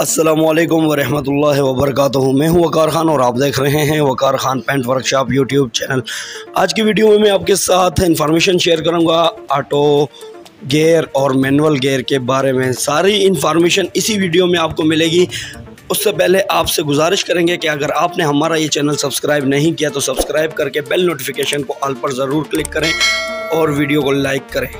अस्सलाम वालेकुम वरहमतुल्लाहि वबरकातुहू। मैं हूँ वकार ख़ान और आप देख रहे हैं Waqar Khan paint workshop YouTube channel आज की वीडियो में मैं आपके साथ इंफॉर्मेशन शेयर करूँगा ऑटो गेयर और मैनुअल गेयर के बारे में। सारी इन्फॉर्मेशन इसी वीडियो में आपको मिलेगी। उससे पहले आपसे गुजारिश करेंगे कि अगर आपने हमारा ये चैनल सब्सक्राइब नहीं किया तो सब्सक्राइब करके बेल नोटिफिकेशन को ऑल पर ज़रूर क्लिक करें और वीडियो को लाइक करें।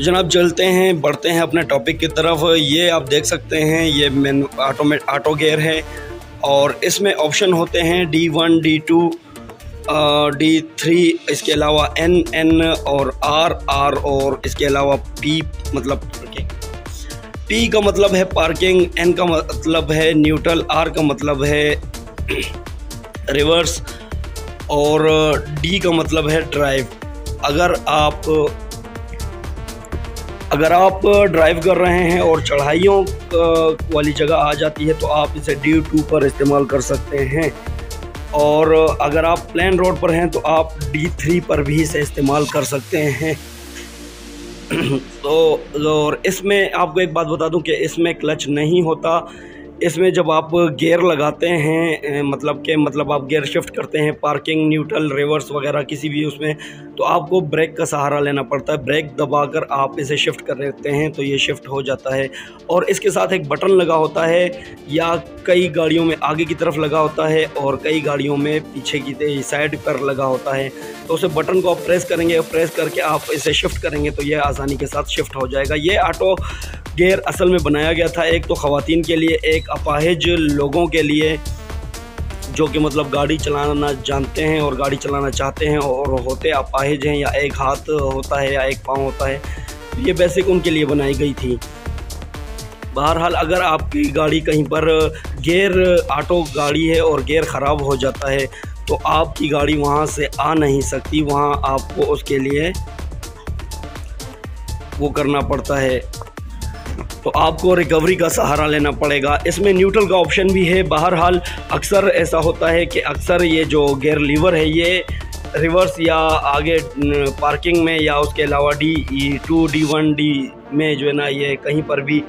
तो जनाब, चलते हैं, बढ़ते हैं अपने टॉपिक की तरफ़। ये आप देख सकते हैं, ये मेन ऑटोमेट ऑटो गेयर है और इसमें ऑप्शन होते हैं D one D two D three इसके अलावा एन एन और आर आर और इसके अलावा पी मतलब पी का मतलब है पार्किंग एन का मतलब है न्यूट्रल आर का मतलब है रिवर्स और डी का मतलब है ड्राइव अगर आप अगर आप ड्राइव कर रहे हैं और चढ़ाइयों वाली जगह आ जाती है तो आप इसे डी टू पर इस्तेमाल कर सकते हैं। और अगर आप प्लान रोड पर हैं तो आप डी थ्री पर भी इसे इस्तेमाल कर सकते हैं। तो और इसमें आपको एक बात बता दूँ कि इसमें क्लच नहीं होता। इसमें जब आप गेयर लगाते हैं मतलब कि मतलब आप गेयर शिफ्ट करते हैं पार्किंग न्यूट्रल रिवर्स वगैरह किसी भी उसमें तो आपको ब्रेक का सहारा लेना पड़ता है। ब्रेक दबाकर आप इसे शिफ्ट कर लेते हैं तो ये शिफ्ट हो जाता है। और इसके साथ एक बटन लगा होता है, या कई गाड़ियों में आगे की तरफ़ लगा होता है, और कई गाड़ियों में पीछे की साइड पर लगा होता है। तो उसे बटन को आप प्रेस करेंगे प्रेस करके आप इसे शिफ्ट करेंगे तो ये आसानी के साथ शिफ्ट हो जाएगा। ये ऑटो गेयर असल में बनाया गया था एक तो ख़वातीन के लिए, एक अपाहिज लोगों के लिए जो कि मतलब गाड़ी चलाना जानते हैं और गाड़ी चलाना चाहते हैं और होते अपाहिज हैं, या एक हाथ होता है या एक पाँव होता है, ये बेसिक उनके लिए बनाई गई थी। बहरहाल, अगर आपकी गाड़ी कहीं पर गेयर ऑटो गाड़ी है और गेयर ख़राब हो जाता है तो आपकी गाड़ी वहाँ से आ नहीं सकती। वहाँ आपको उसके लिए वो करना पड़ता है। तो आपको रिकवरी का सहारा लेना पड़ेगा। इसमें न्यूट्रल का ऑप्शन भी है। बहरहाल, अक्सर ऐसा होता है कि अक्सर ये जो गेयर लीवर है, ये रिवर्स या आगे पार्किंग में या उसके अलावा D two D one D में जो है ना, ये कहीं पर भी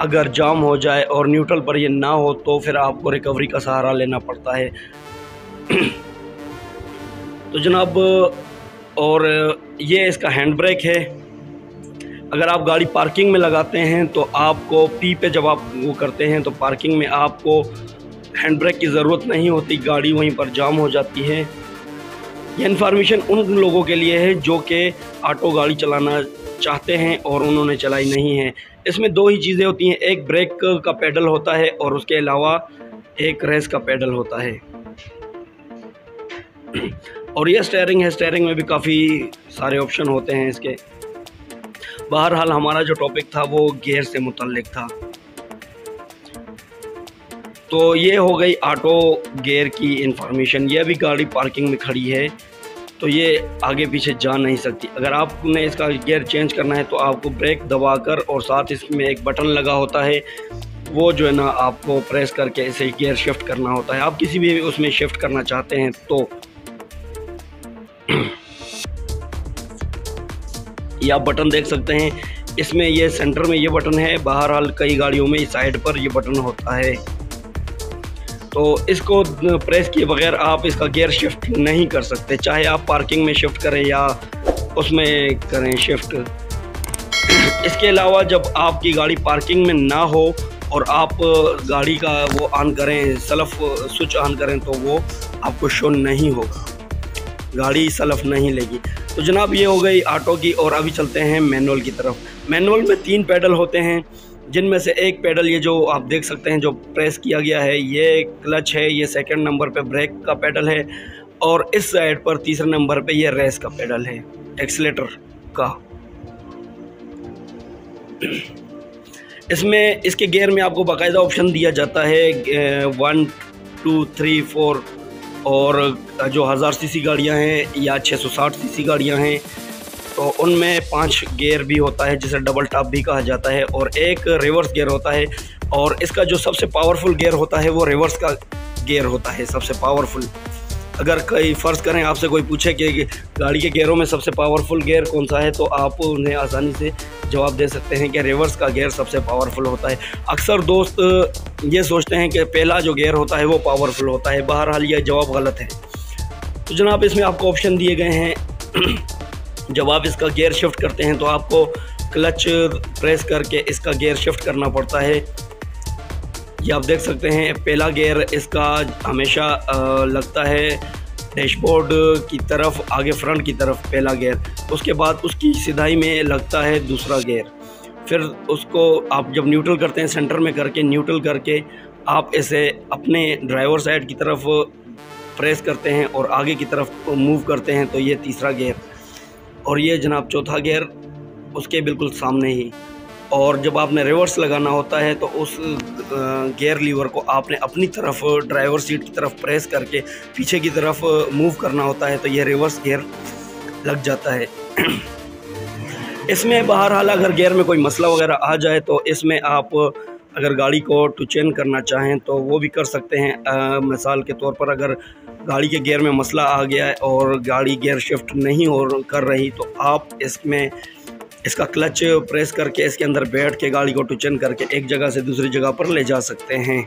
अगर जाम हो जाए और न्यूट्रल पर ये ना हो तो फिर आपको रिकवरी का सहारा लेना पड़ता है। तो जनाब, और ये इसका हैंड ब्रेक है। अगर आप गाड़ी पार्किंग में लगाते हैं तो आपको पी पे जब आप वो करते हैं तो पार्किंग में आपको हैंड ब्रेक की ज़रूरत नहीं होती, गाड़ी वहीं पर जाम हो जाती है। ये इन्फॉर्मेशन उन लोगों के लिए है, जो कि ऑटो गाड़ी चलाना चाहते हैं और उन्होंने चलाई नहीं है। इसमें दो ही चीज़ें होती हैं, एक ब्रेक का पैडल होता है और उसके अलावा एक रेस का पैडल होता है। और यह स्टेयरिंग है स्टेयरिंग में भी काफ़ी सारे ऑप्शन होते हैं इसके। बहरहाल हमारा जो टॉपिक था वो गेयर से मुतलक था। तो ये हो गई ऑटो गेयर की इंफॉर्मेशन ये भी गाड़ी पार्किंग में खड़ी है तो ये आगे पीछे जा नहीं सकती। अगर आपने इसका गियर चेंज करना है तो आपको ब्रेक दबाकर और साथ इसमें एक बटन लगा होता है, वो जो है ना आपको प्रेस करके इसे गियर शिफ्ट करना होता है। आप किसी भी उसमें शिफ्ट करना चाहते हैं तो ये आप बटन देख सकते हैं। इसमें ये सेंटर में ये बटन है, बहरहाल कई गाड़ियों में साइड पर ये बटन होता है। तो इसको प्रेस किए बगैर आप इसका गियर शिफ्ट नहीं कर सकते। चाहे आप पार्किंग में शिफ्ट करें या उसमें करें शिफ्ट। इसके अलावा जब आपकी गाड़ी पार्किंग में ना हो और आप गाड़ी का वो ऑन करें, सलफ स्विच ऑन करें तो वो आपको शो नहीं होगा। गाड़ी सलफ नहीं लेगी। तो जनाब ये हो गई ऑटो की और अभी चलते हैं मैनुअल की तरफ़। मैनुअल में तीन पैडल होते हैं, जिनमें से एक पैडल ये जो आप देख सकते हैं जो प्रेस किया गया है, ये क्लच है, ये सेकंड नंबर पे ब्रेक का पैडल है और इस साइड पर तीसरे नंबर पे ये रेस का पैडल है, एक्सलेटर का। इसमें, इसके गेयर में आपको बाकायदा ऑप्शन दिया जाता है वन, टू, थ्री, फोर और जो हज़ार सीसी गाड़ियाँ हैं या 660 सीसी गाड़ियाँ हैं तो उनमें पाँच गेयर भी होता है, जिसे डबल टॉप भी कहा जाता है और एक रिवर्स गेयर होता है और इसका जो सबसे पावरफुल गेयर होता है, वो रिवर्स का गेयर होता है सबसे पावरफुल अगर कई फ़र्ज़ करें, आपसे कोई पूछे कि गाड़ी के गेयरों में सबसे पावरफुल गेयर कौन सा है तो आप उन्हें आसानी से जवाब दे सकते हैं कि रिवर्स का गेयर सबसे पावरफुल होता है। अक्सर दोस्त ये सोचते हैं कि पहला जो गेयर होता है, वो पावरफुल होता है। बहरहाल यह जवाब गलत है। तो जनाब, इसमें आपको ऑप्शन दिए गए हैं। जब आप इसका गेयर शिफ्ट करते हैं तो आपको क्लच प्रेस करके इसका गेयर शिफ्ट करना पड़ता है। ये आप देख सकते हैं, पहला गेयर इसका हमेशा लगता है डैशबोर्ड की तरफ़, आगे फ्रंट की तरफ़ पहला गेयर उसके बाद उसकी सिधाई में लगता है दूसरा गेयर फिर उसको आप जब न्यूट्रल करते हैं सेंटर में करके न्यूट्रल करके आप इसे अपने ड्राइवर साइड की तरफ़ प्रेस करते हैं और आगे की तरफ़ मूव करते हैं तो ये तीसरा गेयर और ये जनाब चौथा गेयर उसके बिल्कुल सामने ही। और जब आपने रिवर्स लगाना होता है तो उस गियर लीवर को आपने अपनी तरफ़ ड्राइवर सीट की तरफ़ प्रेस करके पीछे की तरफ़ मूव करना होता है तो यह रिवर्स गियर लग जाता है। इसमें बहरहाल अगर गियर में कोई मसला वगैरह आ जाए तो इसमें आप अगर गाड़ी को टू चेन करना चाहें तो वो भी कर सकते हैं। आ, मिसाल के तौर पर अगर गाड़ी के गियर में मसला आ गया है और गाड़ी गियर शिफ्ट नहीं हो कर रही तो आप इसमें इसका क्लच प्रेस करके इसके अंदर बैठ के गाड़ी को टुचन करके एक जगह से दूसरी जगह पर ले जा सकते हैं।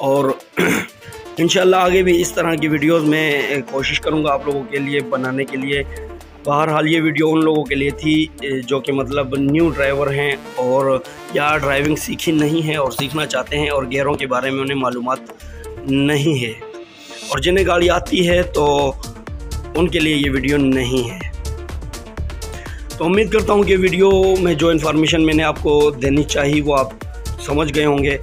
और इन आगे भी इस तरह की वीडियोस में कोशिश करूँगा आप लोगों के लिए बनाने के लिए। बहरहाल ये वीडियो उन लोगों के लिए थी जो कि मतलब न्यू ड्राइवर हैं और या ड्राइविंग सीखी नहीं है और सीखना चाहते हैं और गेयरों के बारे में उन्हें मालूम नहीं है। और जिन्हें गाड़ी आती है तो उनके लिए ये वीडियो नहीं है। तो उम्मीद करता हूँ कि वीडियो में जो इन्फॉर्मेशन मैंने आपको देनी चाहिए, वो आप समझ गए होंगे।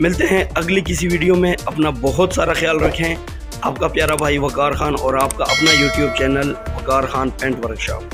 मिलते हैं अगली किसी वीडियो में। अपना बहुत सारा ख्याल रखें। आपका प्यारा भाई वकार ख़ान और आपका अपना YouTube channel Waqar Khan paint workshop